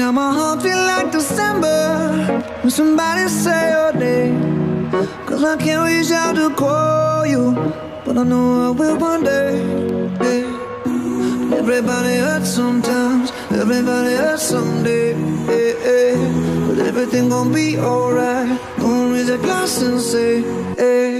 Now my heart feel like December when somebody say your name. Cause I can't reach out to call you, but I know I will one day. Yeah. Everybody hurts sometimes, everybody hurts someday. Yeah, yeah. But everything gon' be alright. Gonna raise a glass and say, hey.